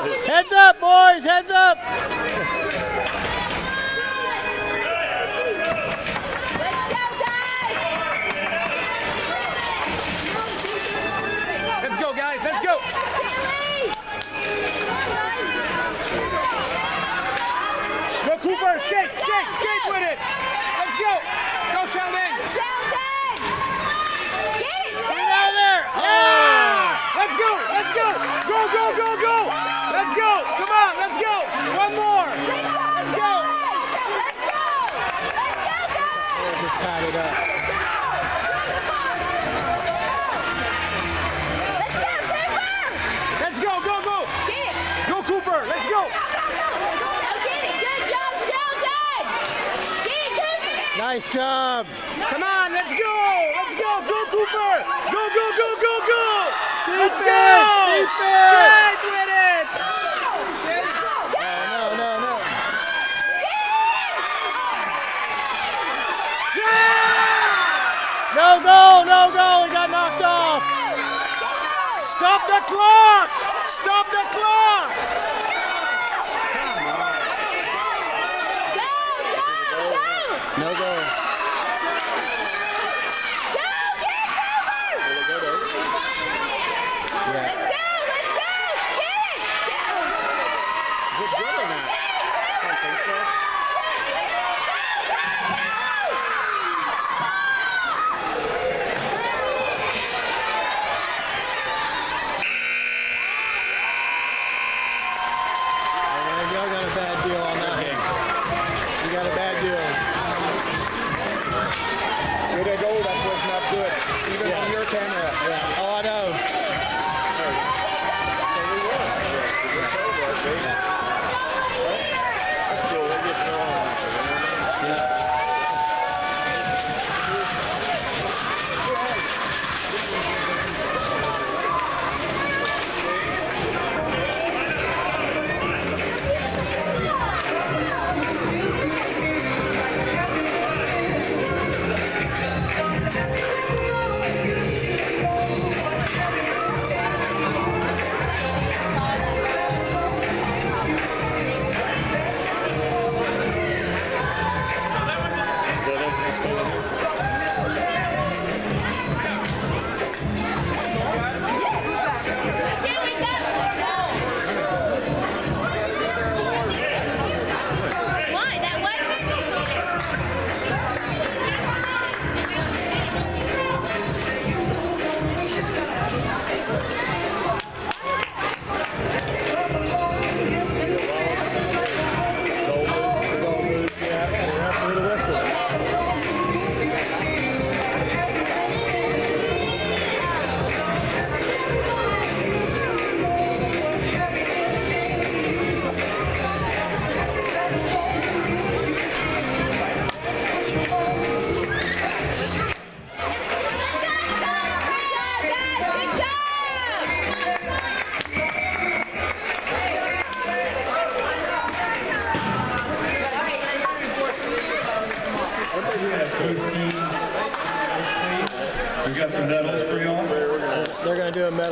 Heads up, boys. Heads up. Let's go, guys. Let's go. Go, Cooper. Skate, skate, skate with it. Let's go. Go, Sheldon. Get out of there. Yeah. Let's go. Let's go. Go, go, go, go. Let's go. Come on. Let's go. One more. Let's go. Just tied it up. Let's go. Let's go, go. Go, go! Get it! Go, Cooper. Let's go. Nice job. Come on. Let's go. Let's go. Go, Cooper. Go, go. Let's go. Defense, defense. Skate with it. No, no, no. Yeah. No goal, no goal. He got knocked off. Stop the clock. Stop the clock. Go, go, go. No goal. Let's go, let's go! Hit it! Is it good a bad deal on that game. You got a bad deal. Way to go, that was not good. Even yeah. on your camera. Yeah. We've got some medals for y'all. They're going to do a medal.